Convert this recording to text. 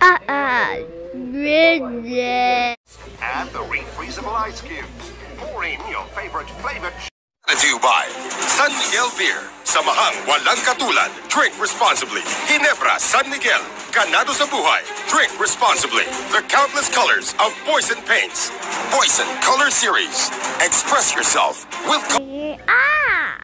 Ah, ah, really? and the refreezable ice cubes. Pour in your favorite flavored to you by San Miguel Beer. Samahang walang katulad. Drink responsibly. Ginebra San Miguel. Ganado sa buhay. Drink responsibly. The countless colors of Boysen Paints. Boysen Color Series. Express yourself with... co- Ah!